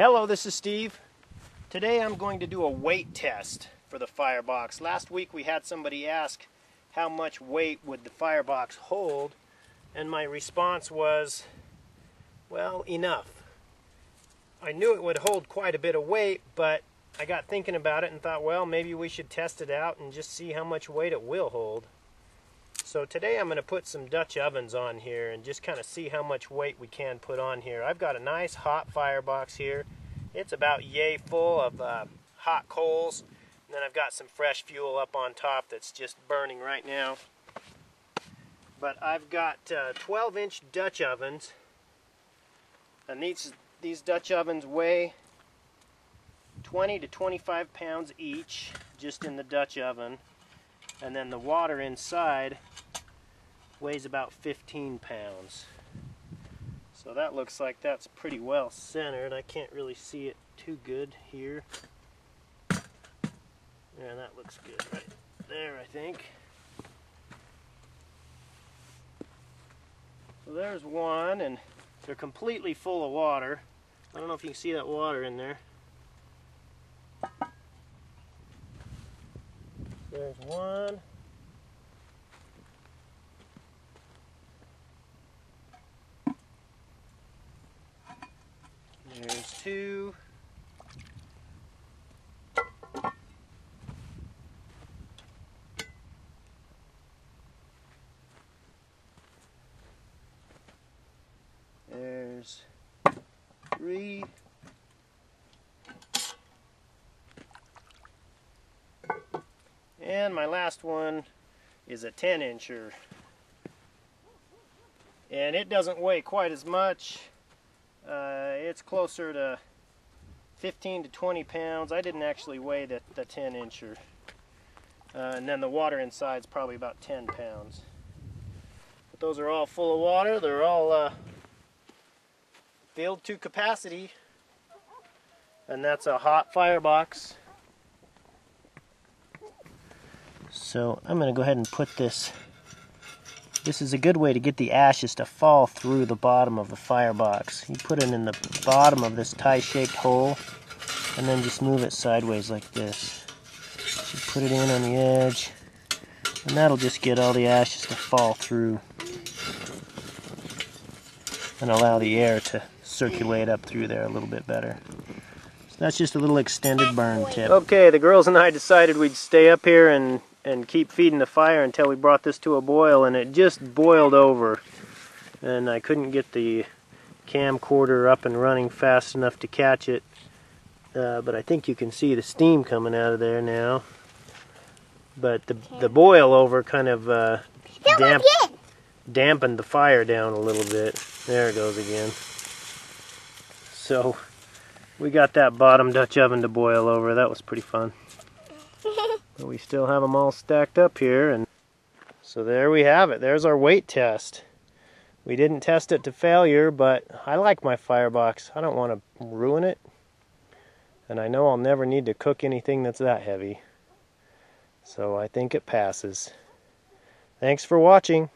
Hello, this is Steve. Today I'm going to do a weight test for the firebox. Last week we had somebody ask how much weight would the firebox hold and my response was, well, enough. I knew it would hold quite a bit of weight, but I got thinking about it and thought, well, maybe we should test it out and just see how much weight it will hold. So today I'm going to put some Dutch ovens on here and just kind of see how much weight we can put on here. I've got a nice hot firebox here. It's about yay full of uh, hot coals. And then I've got some fresh fuel up on top that's just burning right now. But I've got uh, 12 inch Dutch ovens. And these, these Dutch ovens weigh 20 to 25 pounds each just in the Dutch oven. And then the water inside weighs about 15 pounds. So that looks like that's pretty well centered. I can't really see it too good here. Yeah, that looks good right there, I think. So there's one, and they're completely full of water. I don't know if you can see that water in there. There's one. There's two. There's three. And my last one is a 10 incher. And it doesn't weigh quite as much. Uh, it's closer to 15 to 20 pounds. I didn't actually weigh the, the 10 incher. Uh, and then the water inside is probably about 10 pounds. But those are all full of water. They're all uh, filled to capacity. And that's a hot firebox. So I'm going to go ahead and put this. This is a good way to get the ashes to fall through the bottom of the firebox. You put it in the bottom of this tie-shaped hole and then just move it sideways like this. You put it in on the edge and that'll just get all the ashes to fall through and allow the air to circulate up through there a little bit better. So that's just a little extended burn tip. Okay, the girls and I decided we'd stay up here and and keep feeding the fire until we brought this to a boil and it just boiled over. And I couldn't get the camcorder up and running fast enough to catch it. Uh, but I think you can see the steam coming out of there now. But the, the boil over kind of uh, damp, dampened the fire down a little bit. There it goes again. So we got that bottom Dutch oven to boil over. That was pretty fun but we still have them all stacked up here. and So there we have it. There's our weight test. We didn't test it to failure, but I like my firebox. I don't want to ruin it. And I know I'll never need to cook anything that's that heavy. So I think it passes. Thanks for watching.